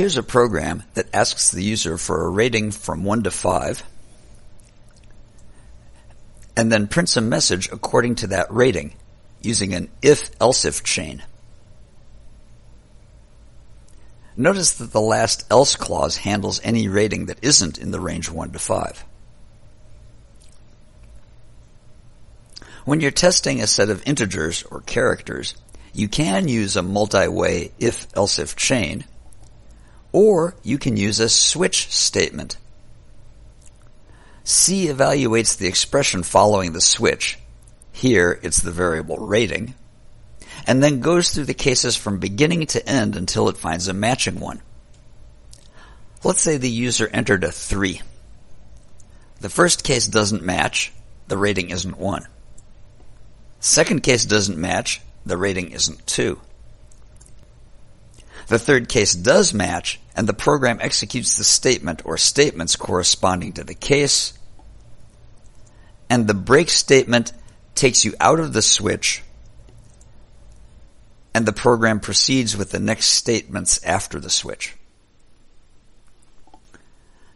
Here's a program that asks the user for a rating from 1 to 5 and then prints a message according to that rating using an if-else-if chain. Notice that the last else clause handles any rating that isn't in the range 1 to 5. When you're testing a set of integers or characters, you can use a multi-way if-else-if chain, or you can use a switch statement. C evaluates the expression following the switch. Here, it's the variable rating and then goes through the cases from beginning to end until it finds a matching one. Let's say the user entered a 3. The first case doesn't match, the rating isn't 1. Second case doesn't match, the rating isn't 2. The third case does match, and the program executes the statement or statements corresponding to the case, and the break statement takes you out of the switch and the program proceeds with the next statements after the switch.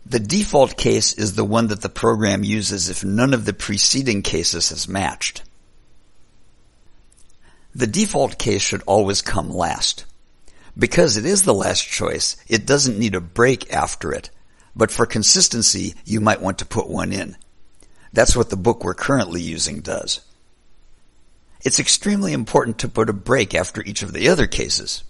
The default case is the one that the program uses if none of the preceding cases has matched. The default case should always come last. Because it is the last choice, it doesn't need a break after it, but for consistency, you might want to put one in. That's what the book we're currently using does it's extremely important to put a break after each of the other cases.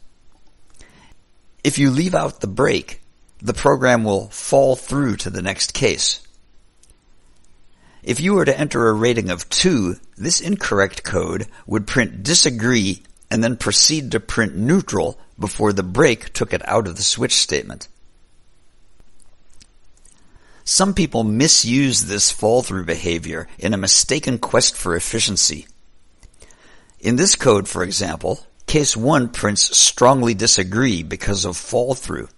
If you leave out the break, the program will fall through to the next case. If you were to enter a rating of 2, this incorrect code would print disagree and then proceed to print neutral before the break took it out of the switch statement. Some people misuse this fall through behavior in a mistaken quest for efficiency. In this code, for example, case 1 prints strongly disagree because of fall through.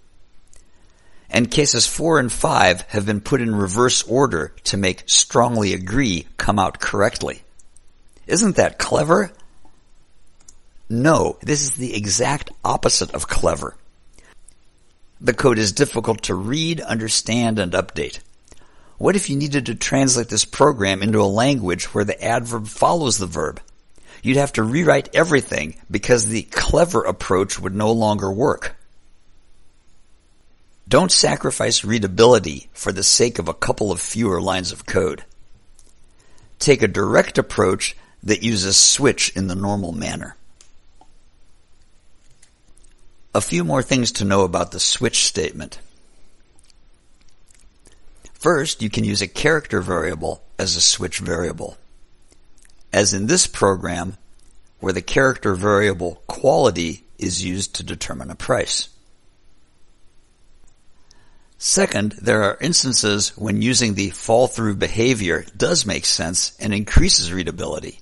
And cases 4 and 5 have been put in reverse order to make strongly agree come out correctly. Isn't that clever? No, this is the exact opposite of clever. The code is difficult to read, understand, and update. What if you needed to translate this program into a language where the adverb follows the verb? you'd have to rewrite everything because the clever approach would no longer work. Don't sacrifice readability for the sake of a couple of fewer lines of code. Take a direct approach that uses switch in the normal manner. A few more things to know about the switch statement. First, you can use a character variable as a switch variable as in this program where the character variable quality is used to determine a price. Second, there are instances when using the fall-through behavior does make sense and increases readability.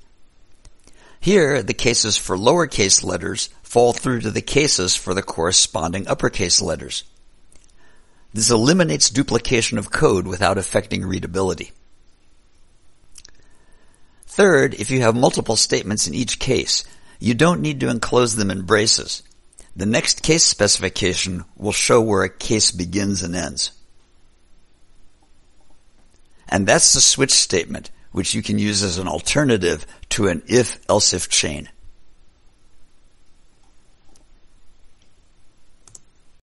Here, the cases for lowercase letters fall through to the cases for the corresponding uppercase letters. This eliminates duplication of code without affecting readability. Third, if you have multiple statements in each case, you don't need to enclose them in braces. The next case specification will show where a case begins and ends. And that's the switch statement, which you can use as an alternative to an if-else-if chain.